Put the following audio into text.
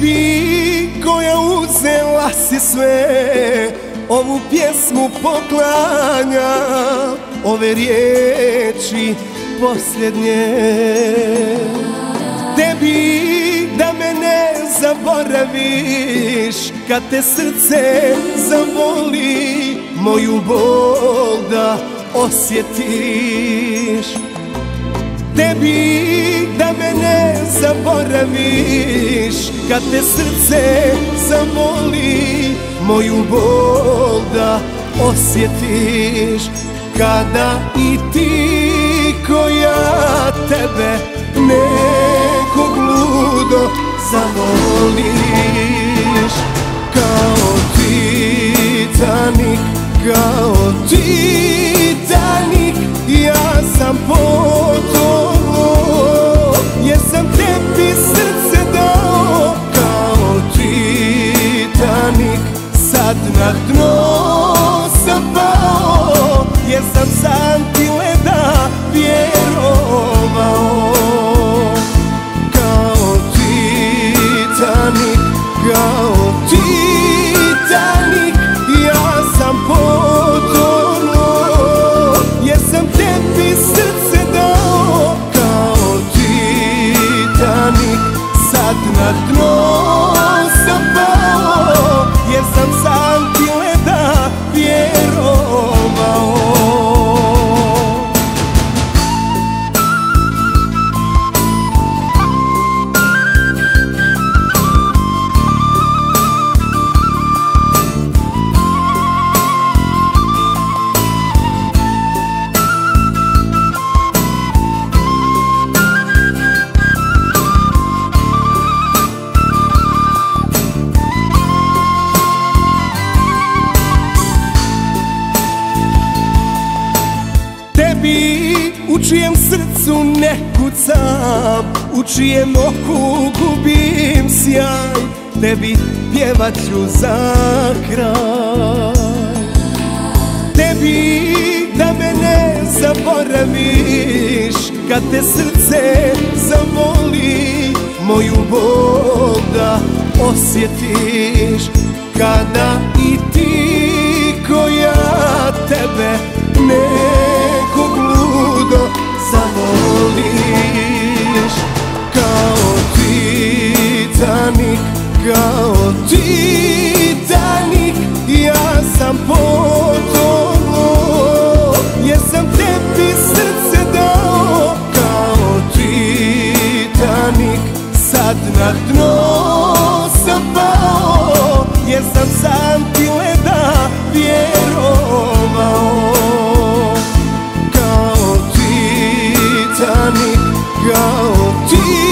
Tebi koja uzela si sve Ovu pjesmu poklanja Ove riječi posljednje. Tebi da me ne zaboraviš Kad te srce zavoli Moju bol da osjetiš. Tebi ne zaboraviš. Kad te srce zavoli Moju bol da osjetiš. Kada i ti koja tebe nekog ludo zavoliš dno sam pao Jer sam sam u čijem srcu ne kucam U čijem oku gubim sjaj Tebi pjevat ću za kraj. Tebi da me ne zaboraviš Kad te srce zavoli Moju bol da osjetiš. Kada i ti Na dno sam pao jer sam sam ti leda vjerovao. Kao Titanik, kao Titanik.